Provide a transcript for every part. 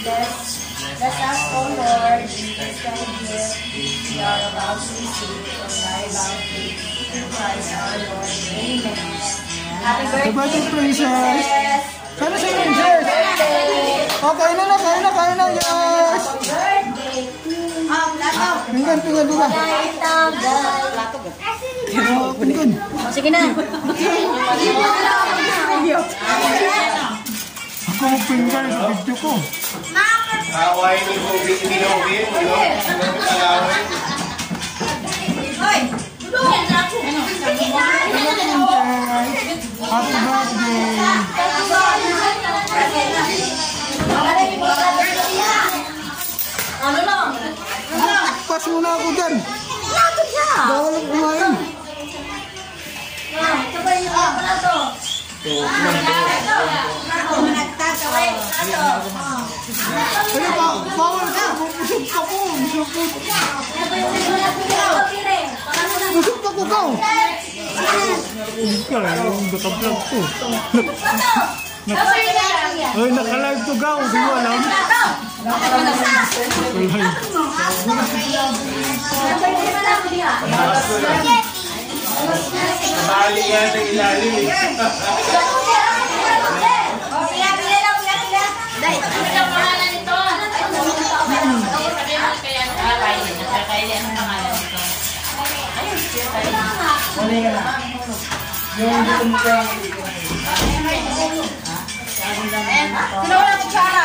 Let us, O Lord, in this kind gift we are about to receive from thy bounty in Christ our Lord. Amen. Happy Happy birthday, princess! Sana si princess! Oh, kain na na, kain na, kain na, yes! Birthday! Ah, plato! Pinggan, pinggan, pinggan. Oh, pinggan. Sige na. Ako mo pinggan sa video ko. Away ni hindi na uwi. Ano? Ano ang kalawin? Happy birthday! Ano lang? Pas muna ako dyan. Bawal ang kumain. Sabay niyo ako na to. Ano ba? Bawal ka. Busog ka po. Busog ko. Busog ka po ka. Ika lang. Yung naka-vlog ko. Ay, naka-live to gaw. Di mo alam. Naka-live. Nabali yan sa ilalim eh. Sino wala kutsara?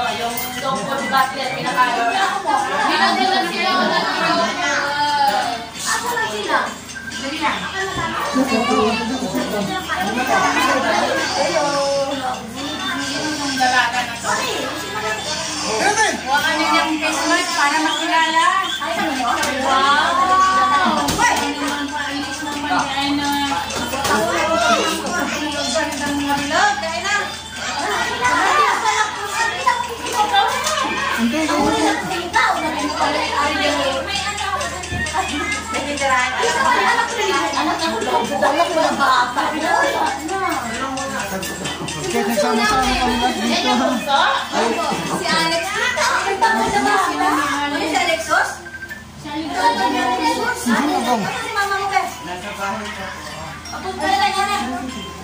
Oh, yung dog food basket, pinakain. Hindi na sila sila, wala na Naka-vlog ko. Para makilala. Anak Dala ko na bata. Kaya nagsama-sama kami lahat dito. Si Alex. Ang tama na ba? Ano si Alexos? Sino ba? Si mama mo ba? Nasa bahay ka. Papunta na lang yan.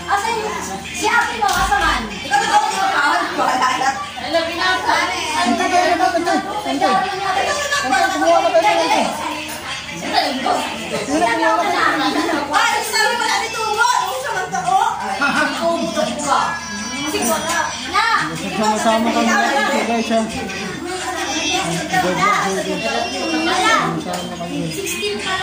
Ay, sabi na dito mo. Ano sa mata ko? Ikaw mo to ka. Na! Nagsama-sama kami dito guys ha. 16 pa?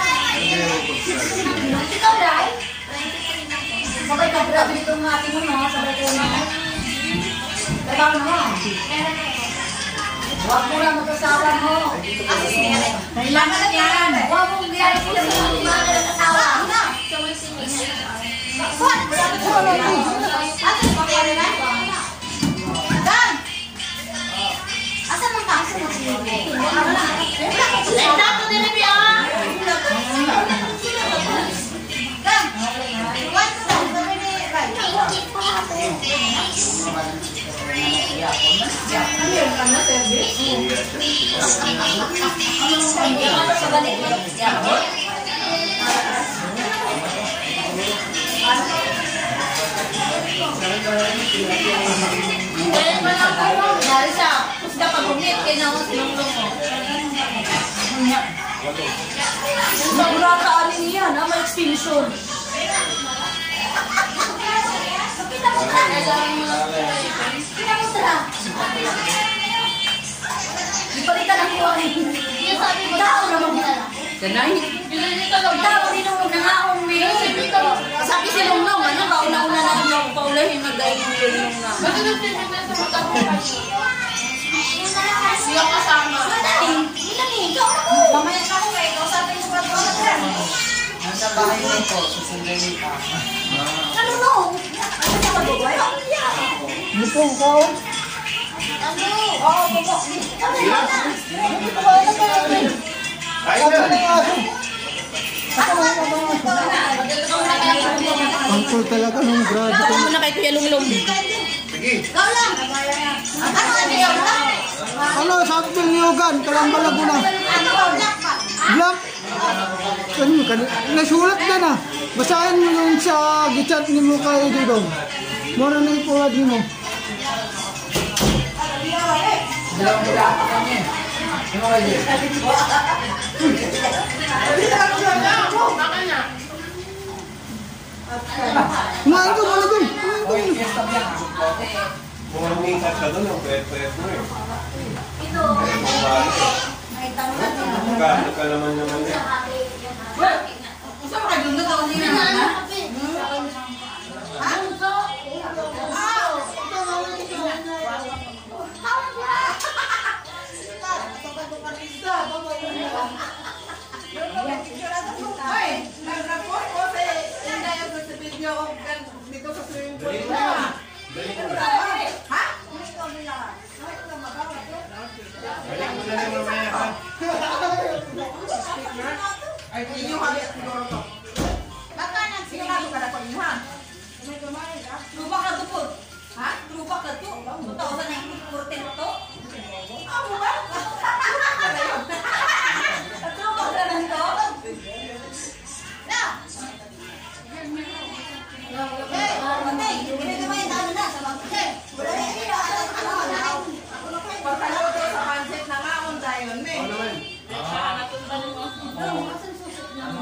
Sabay ka grabe itong ating mo, no? Sabay ko na. Ikaw na. Huwag mo lang mag-asawa mo. Kailangan yan. Huwag mong biyay ko sa mga mag-asawa. What? Ate, Sobrang kaanin niya na may extension. Ipalitan ang buhay. Ikaw na mag-alala. Kanay? Ikaw, rinunod na nga may. Sabi si Lunglong, ano, kauna-una na yung paulahin mag-ay ng Lunglong na. Siya kasama. Ilan eh, ikaw na ko. Mamaya ka ko eh, kausapin mo pa ito na Nasa bahay lang po, sa? Ano ka Dito ko. Ano? Oo, bubo. Ano yun na? Na na. na na aso? Tangkol talaga nung grabe ko. Ano na kay Kuya Lunglong? Sige. Ikaw lang. Ano ano? Ano, sabi ko yung yogan, kalamba laguna. Ano? Jackpot. Black. Ano kan- nasulat na na. Basahin mo yung sa gichat ni mo kay Dudong. Mura na yung pulad ni mo. Kumain ka muna dun. Kumain ka muna. Morning ka siya doon, ang pwet-pwet mo eh. Ito. Magkano ka naman naman eh. Saan ka doon? Nagawin din naman. Balik mo na lang mamaya ha. Lubak na to po. Ha? Lubak na to. 2014 na to. Ah, mo ba?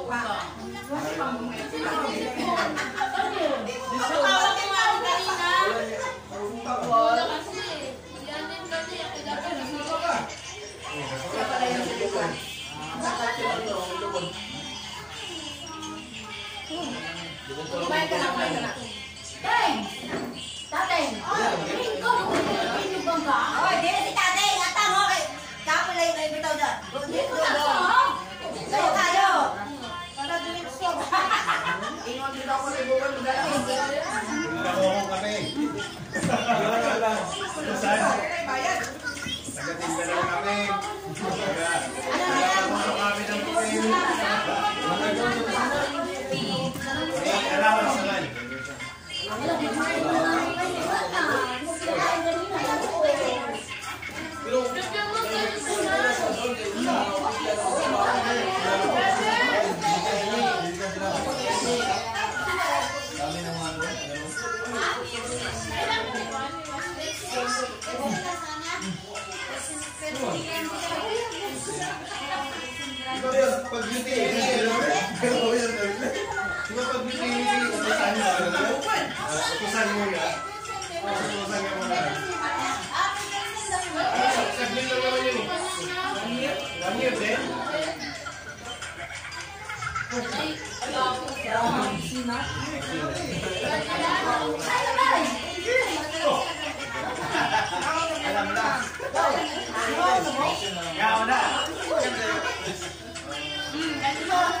Wag pa. Nakatawag yung ako kanina. Wala kasi. Yan din kasi. Ako dapat. Kumain ka na, Inuwan din ako sa buwan. Nakakuha kami. Bayad. Nagatinda lang kami. Nagakuha year din? Alam na. Yaw na. Hindi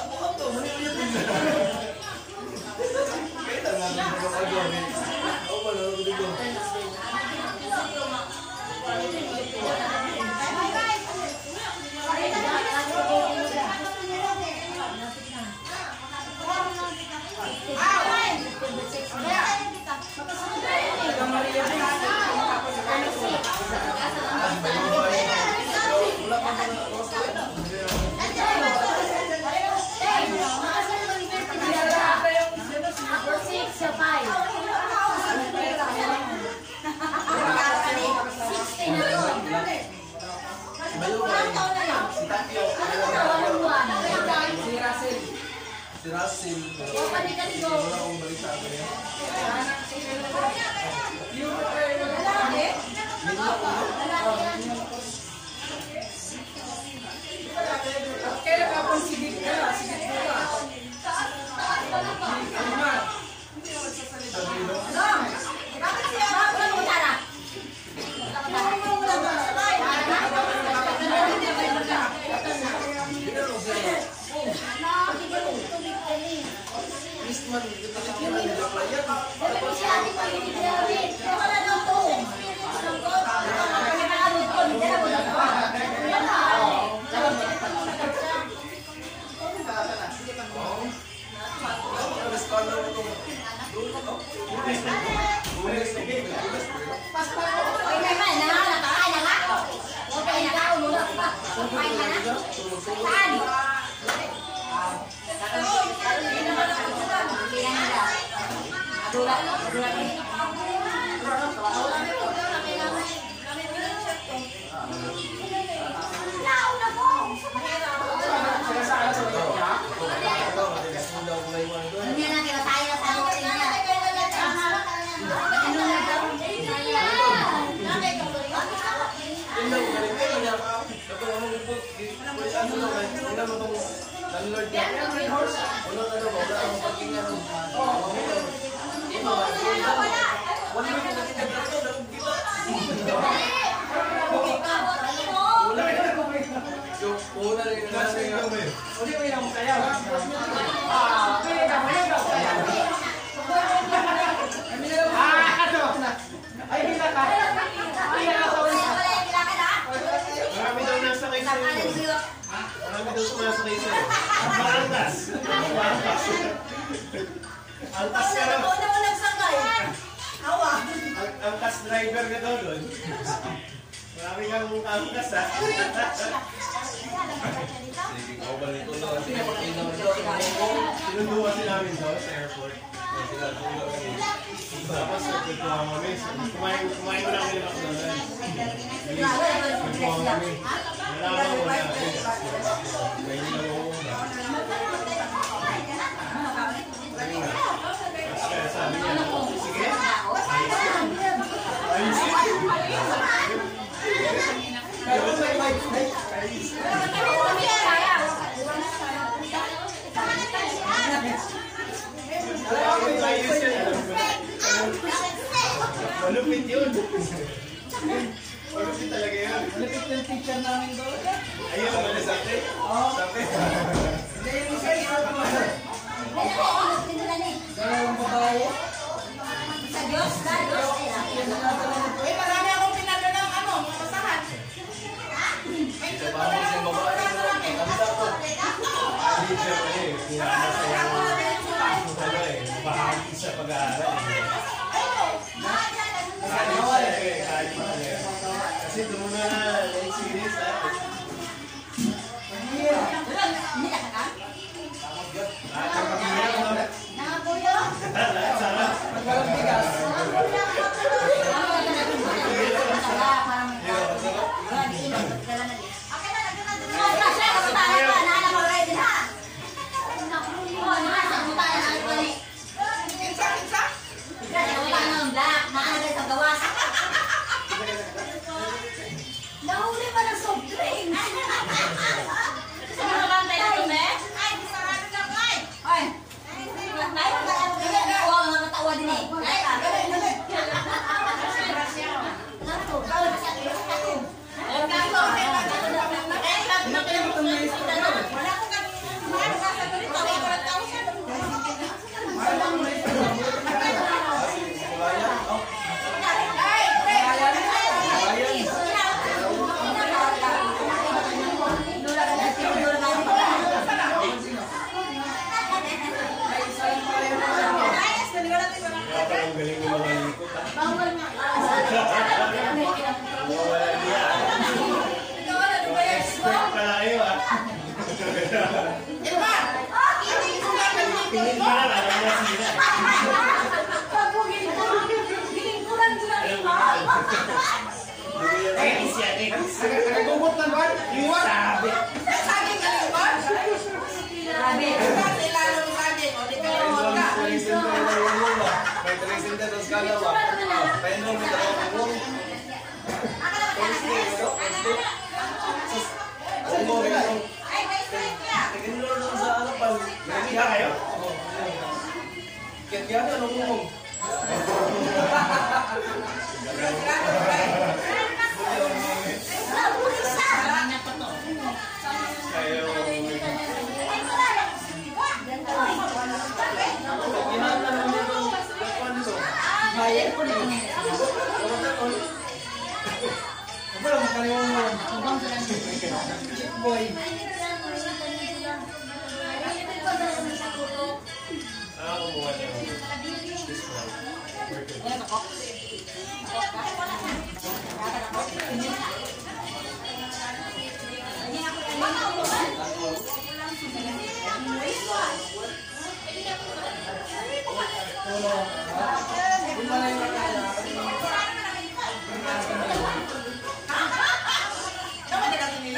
lang siya eh. Ay, gutom na ako. Nakakakaw na lang magmangga. Ako six sa five. Sixty na to. Ilang taon na lang? Ano na to? Walang buwan. Si Russell. O, kani-kani Kaya ka pong sigit ka na. Sigit mo ka. Bakit siya? Bakit mo tara? Christmas, ito si Kira, hindi ako yan. Si ate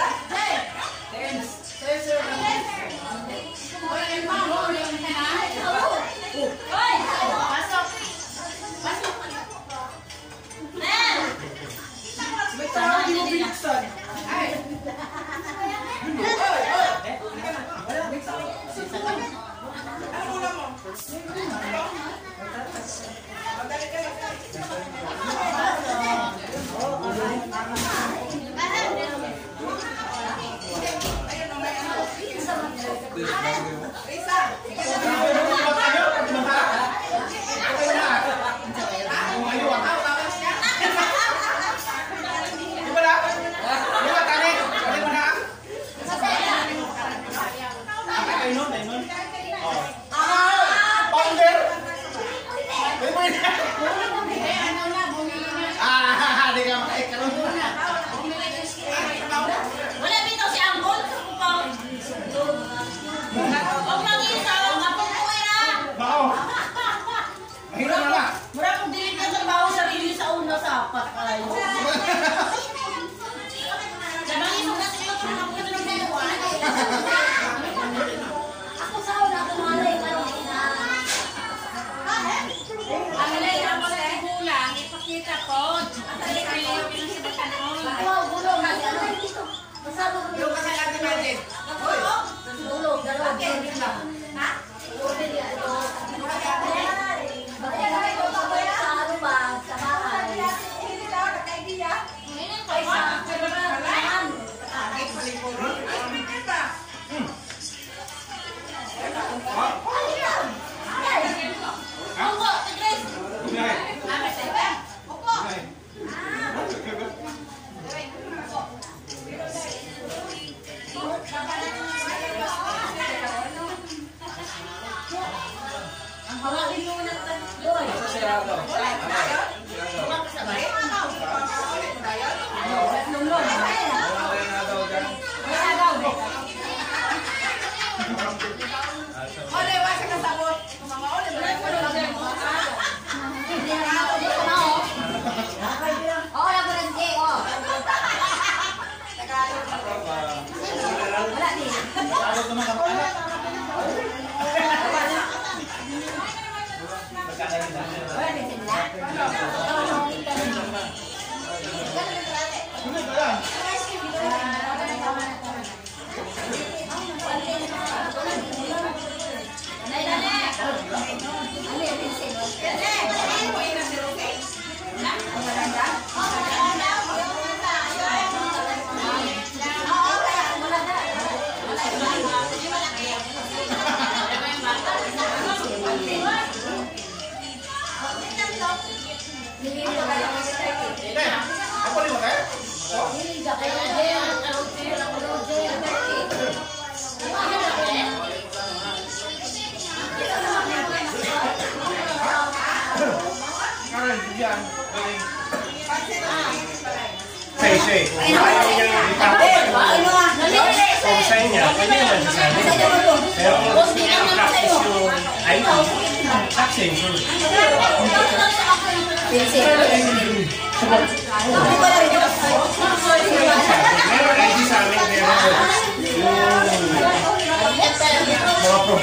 that day.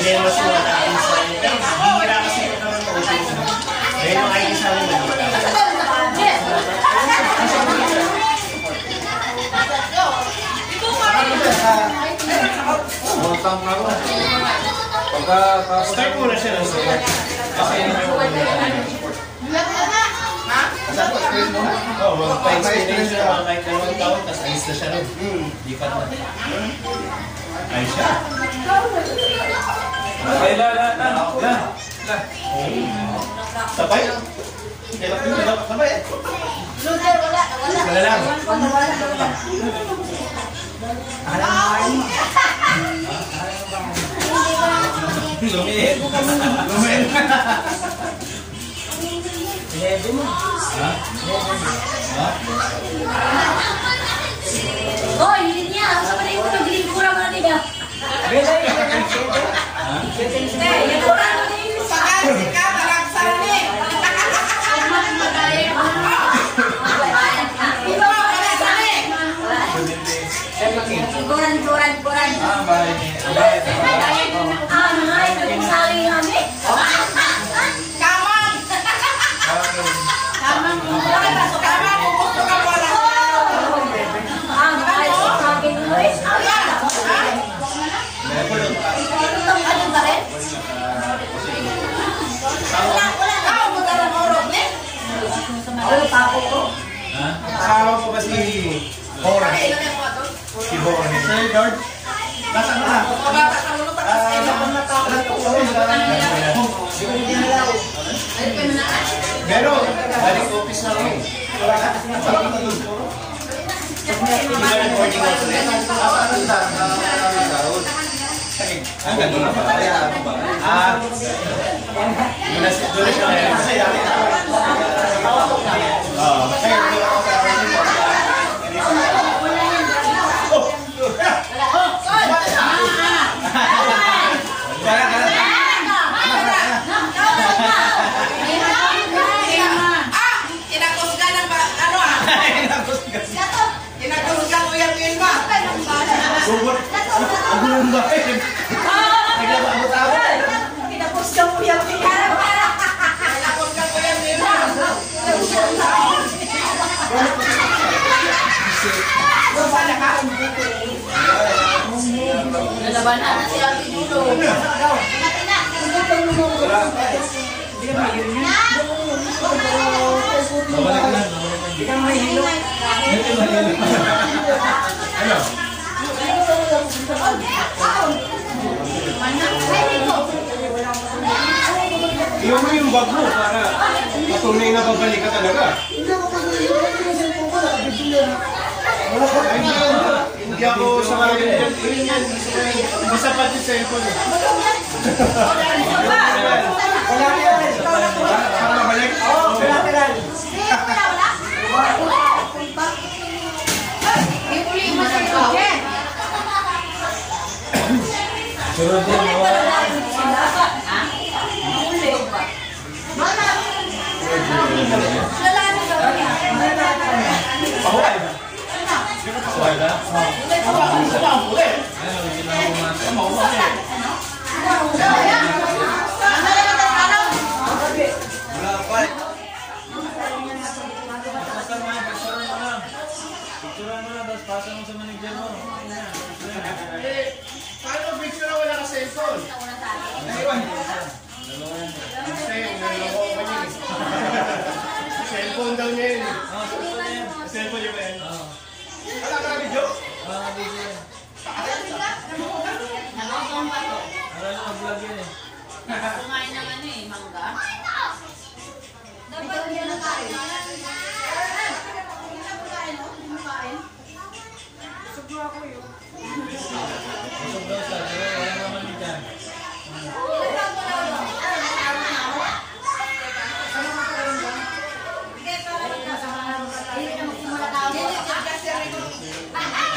Problema sa mga dating sa. Pero bihira kasi ito ng mga Meron yung IT sa amin, meron. Start muna siya ng start. Kasi Oo, magpa-experience siya kahit dalawang taon, tapos alis na siya nun. Lipat na. Siya. Ay, la, la, la, la, la. Sabay? Sabay? Wala lang. Lumihit. Lumihit. Hoy, hindi niya. Sa pala yung Kuran, kuran, kuran. Ah, bye. Ah, mga ito yung saling namin. Kamang. Kamang. Kamang, kung gusto ka wala. Ah, mga ito yung saling namin. Ayan. Ha? Kasama ko ba si Jorge? Si Jorge. Sir George? Nasaan na? Pero, balik office na kami. Hindi ka recording ako ulit. Ah, ganun na ba? Ah, doon na doon na siya ngayon. Kasi dati na. Oo. Kaya hindi ako sa Kaya ka Kinakusga ng ba, ano ah? Kinakusga ko yung Wilma. Subot. Ang ba? Naglabot-abot. Nalabanan na si Ate Julo. Iyon mo yung bag mo para patunay na babalik ka talaga. Hindi ako pag yung cellphone ko, nakabidyo yan. Wala ko. Ay, hindi ako. Sa yan. Basta pati cellphone. eh. Wala ko yan. Para mabalik. Oo, ママ Kumain ng ano eh, mangga.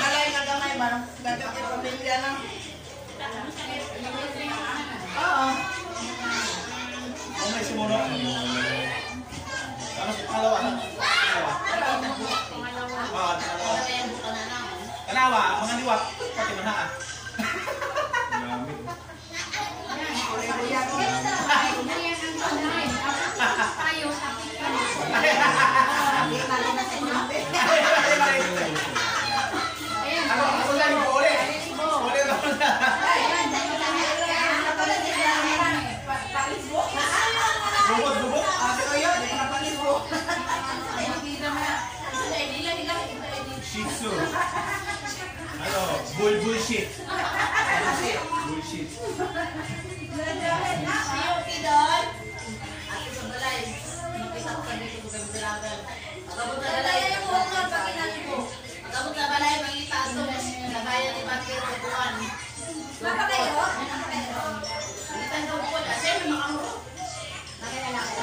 Malay na gamay ba? Gagawin ko pamilya na. Oo. Kung may sumuno. Tapos kalawa na. Ah, Kalawa, mga liwat. Pati mana ah. Ako, Bull bullshit. Bullshit. Kabot na balay, mangitaso, nabayan ni Bakit Kukuan. Baka kayo? Itan daw po, kasi may mga muro. Ano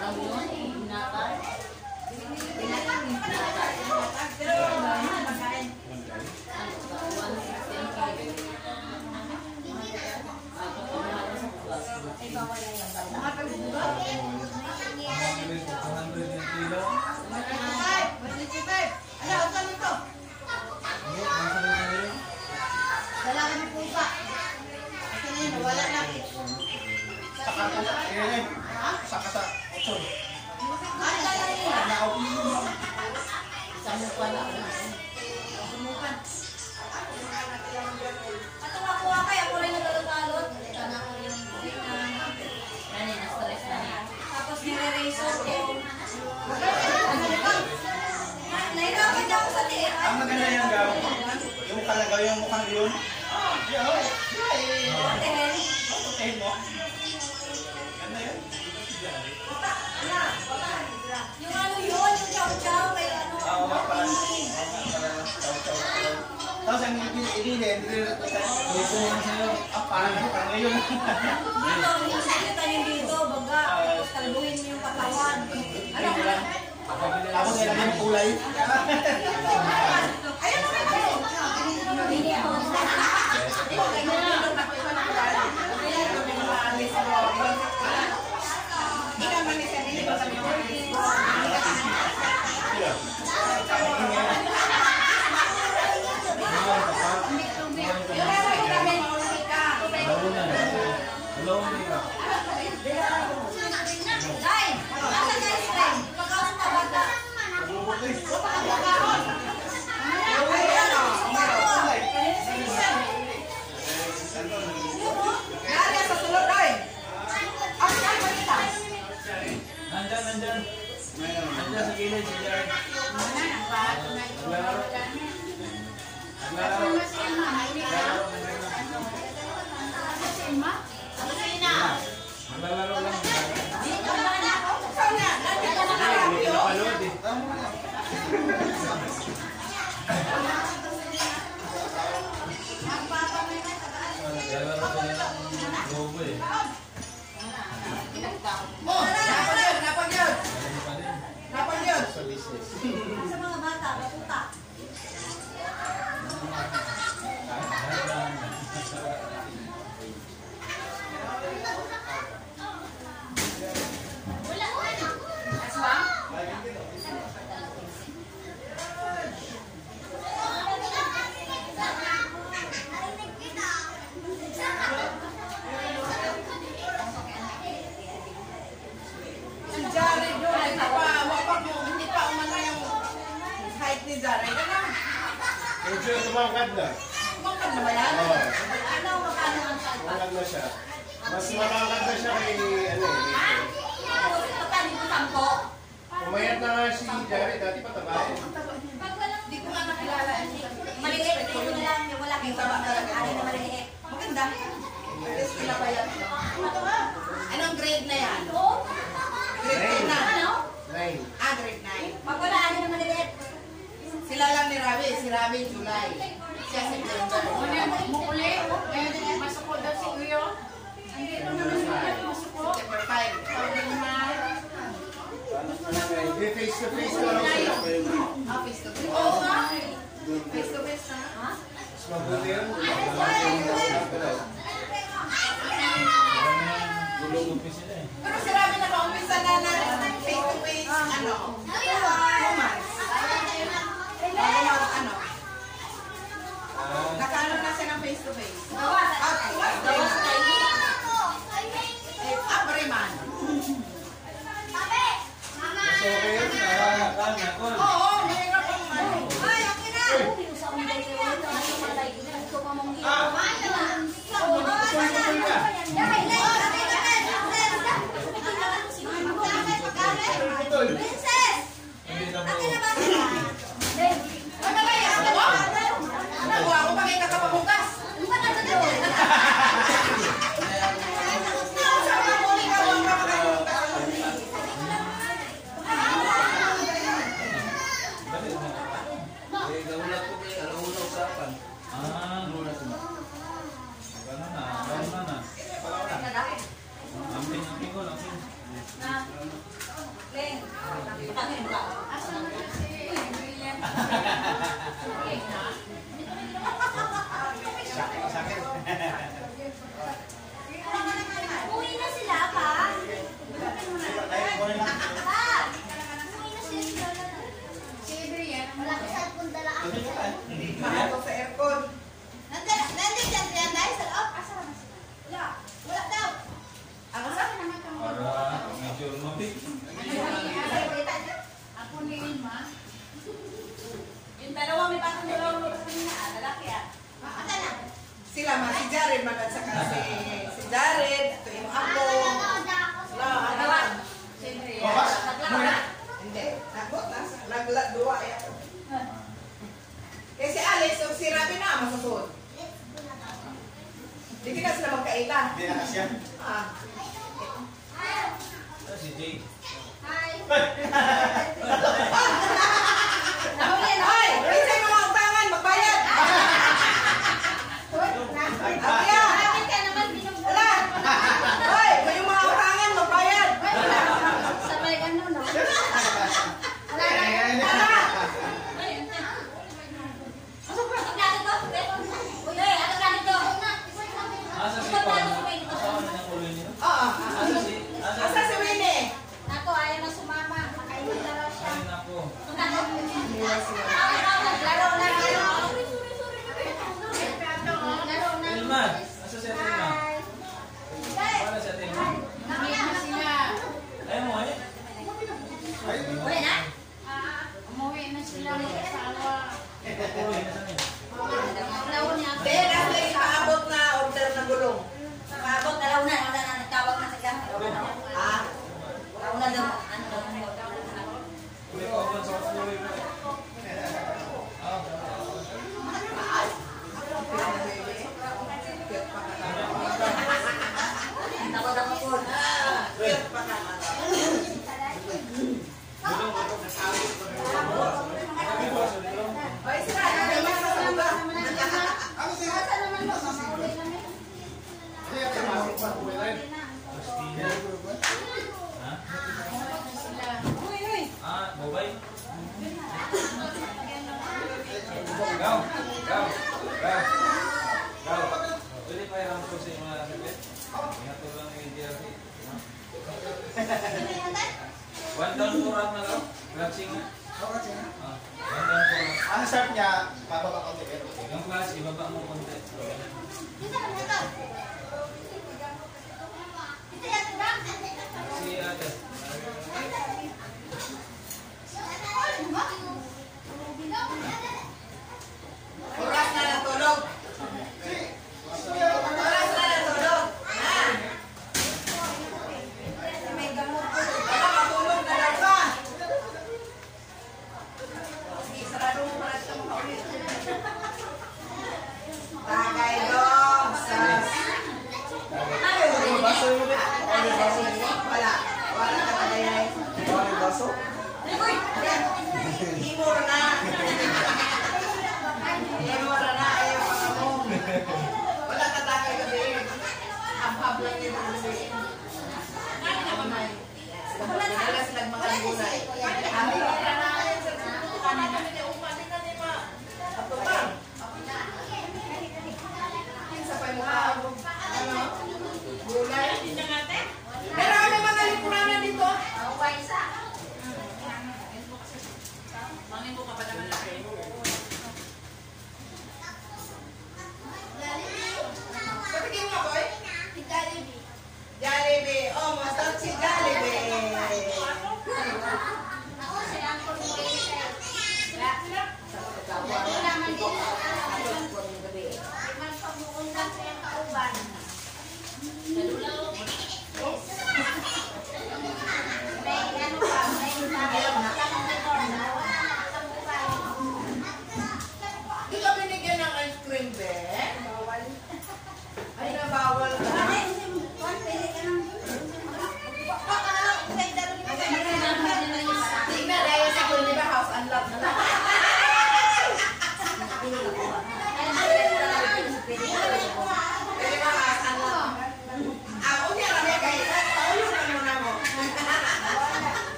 Kalagaw yung mukhang yun. Yeah, oh. Hotel. Okay mo. Ganda yan. Yung ano yun, yung chow-chow, kay ano. Nga pala. Tapos ang hindi rin ito tayo. Ah, parang parang ngayon. Dito, yung salita niyo dito, baga, kalbuhin niyo yung katawan. Ano? Tapos nilagyan ng kulay. Ayun naman Nandyan, nandyan. Nandyan sa gilid, si Jared. Naglaro. Naglaro. Naglalaro lang. Saan na? Nandito na Hindi karapyo. napanood eh. Naglalaro ko nila eh. Oh, napag yun, napag yun. Ano pa din? Napag yun. Sa business. Sa mga bata, batuta. Si Jared yun, hindi pa, wapak mo, hindi pa umano yung height ni Jared. Ano? Medyo tumangkad na. Kumangkad na ba yan? Oo. Ano, magkano ang salpa? Tumangkad na siya. Na siya kay ano eh. Yung sampo? Umayat na nga si Jared, dati pataba eh. Hindi ko nga nakilala. Maliliit, ito na lang, yung wala kayong taba talaga. Ano na maliliit? Maganda. Yes, pinabayat. Anong grade na yan? Grade 2 na. Ano? Nine. Ah, grade 9. Pag wala, ano na maliliit? Sila lang ni Ravi. Si Ravi, July. Siya, September. Mukuli, ngayon masukod daw si Kuya. September 5. Hindi, face to face na lang sila. Ah, face to face. Oo nga. Face to face na. Mas mabuti yun. Sila. Pero si Ravi nakaumpisa na na face to face. Ano? Mag, ano? Nakano na siya ng face to face. Ah, twice. Eh, Yun. Ah, kanya, Col. Oo, mahirap ang ano. Ay, okay na. Hindi na mo. Ay, malaya. Ano? Ano? Ako pa kayo kakapabukas. Sama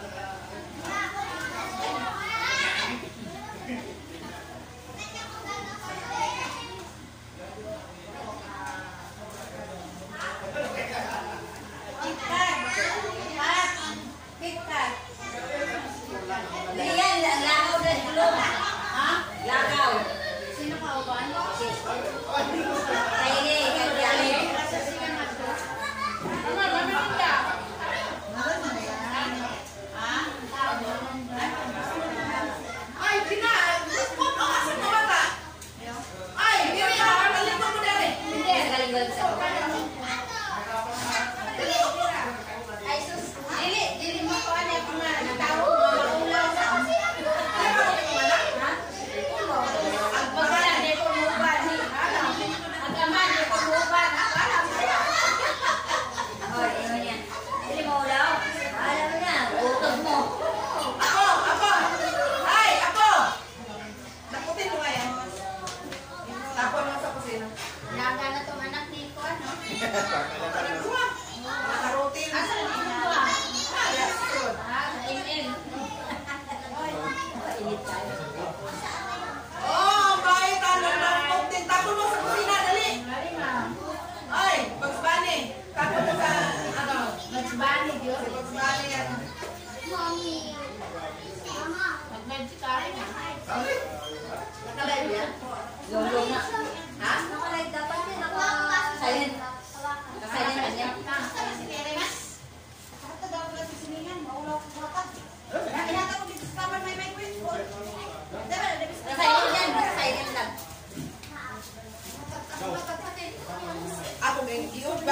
about 28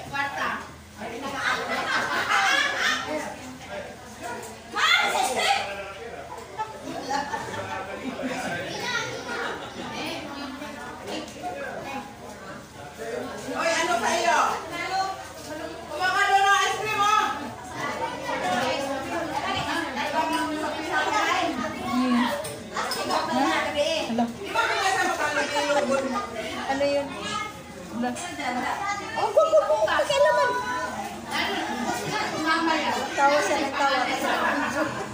Oh, go, go, go. Pakialaman. Ano tawa siya ng tawa kasi ang video.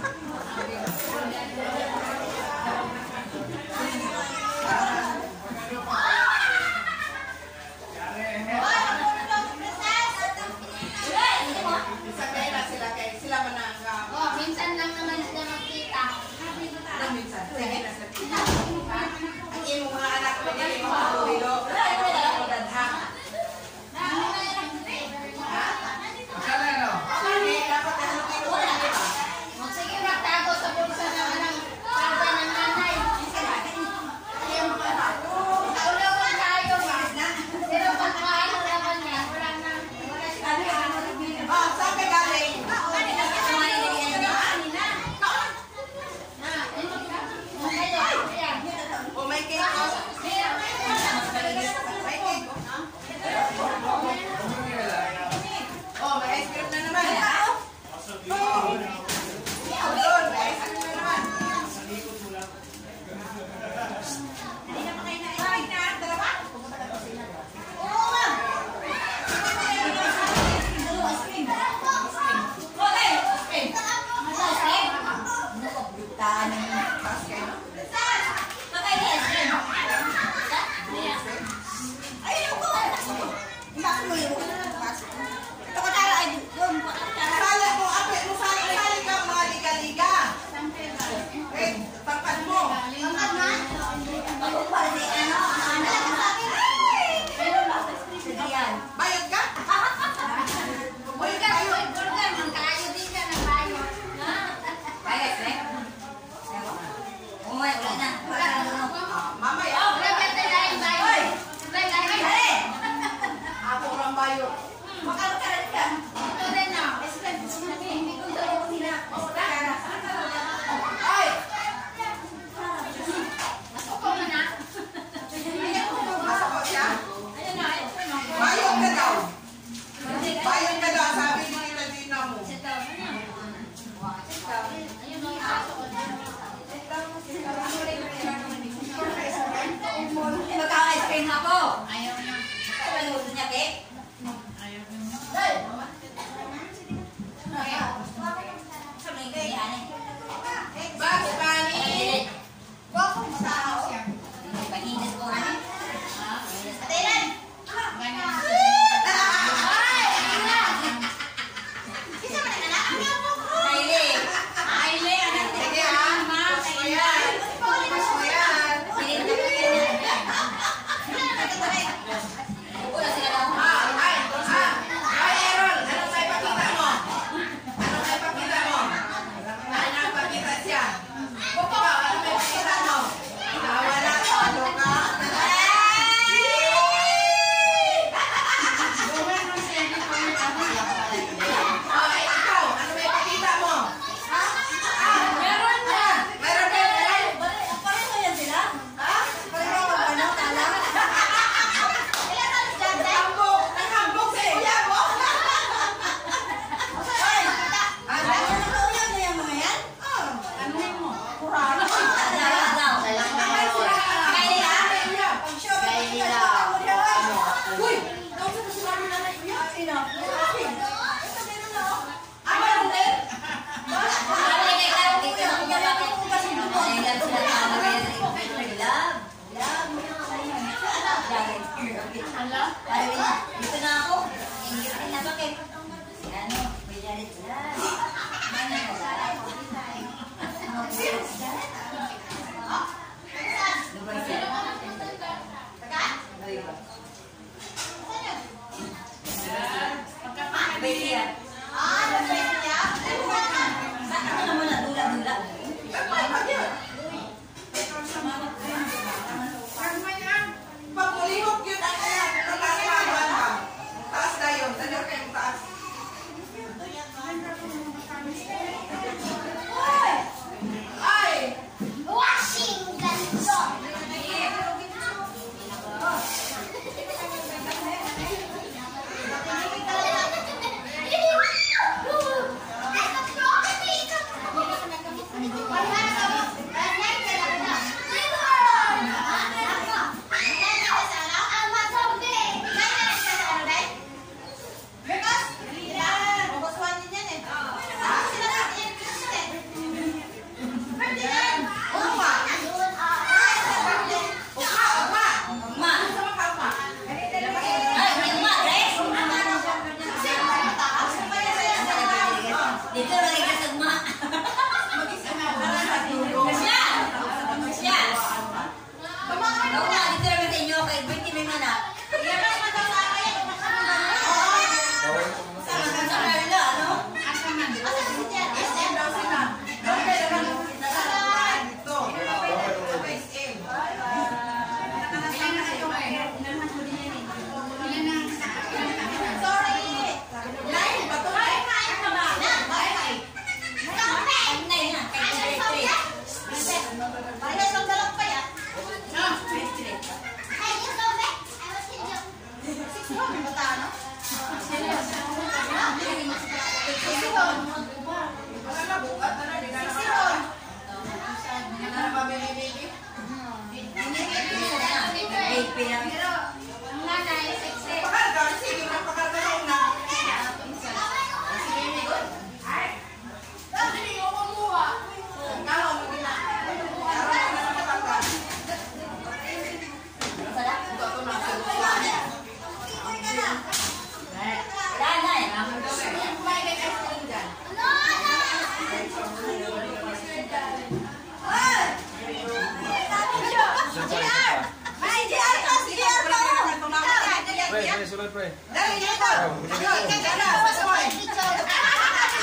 Pre, sunod pre. Dari, dito! Ayoy, ka dala! Basta!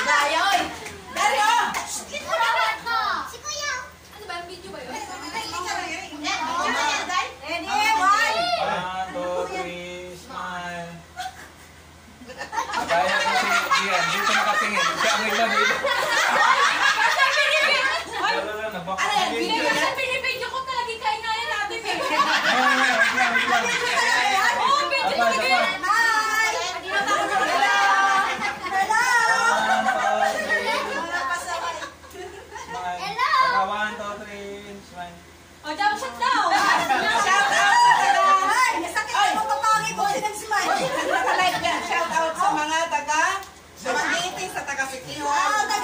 Dari! Ano ba? Video ba yun? Ready, one! Two, three, smile! Kaya ko si Ian, dito nakatingin. Siya ang ilan dito. Ano yan? Binigyan sa Pilipinyo ko talaga kainayan natin. Obrigada.